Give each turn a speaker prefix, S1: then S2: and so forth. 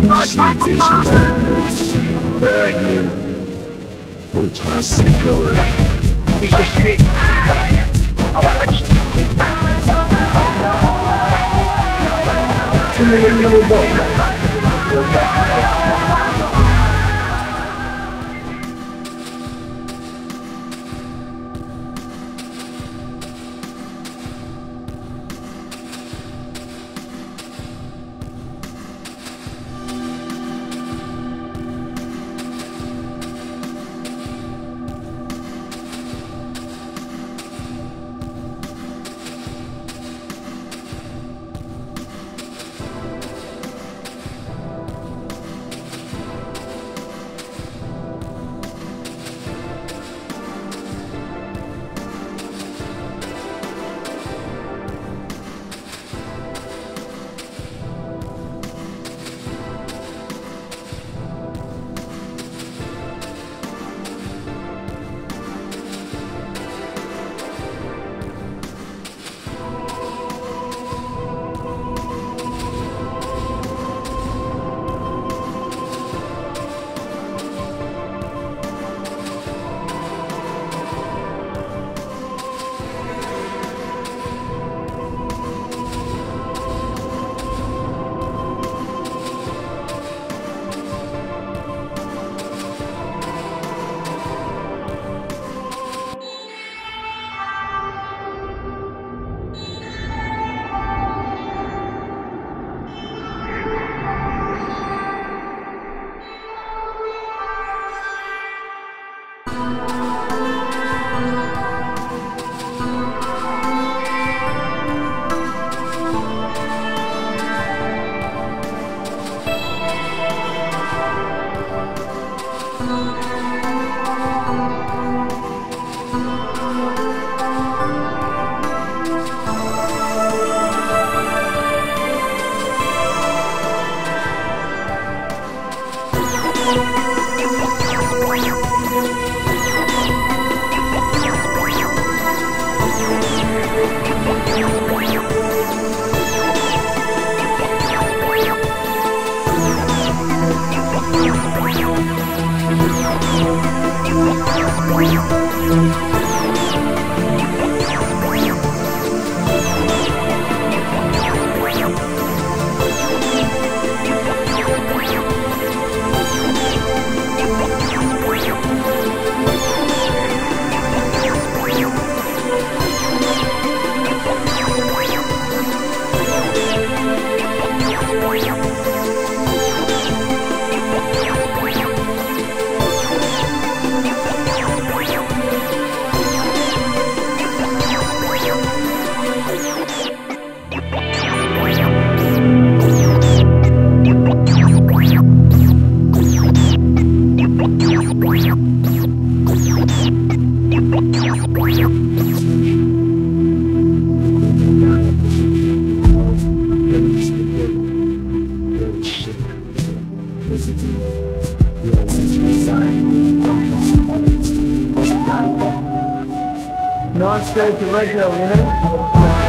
S1: was fighting my Bag you. Many little boys. Non-state regular, you know?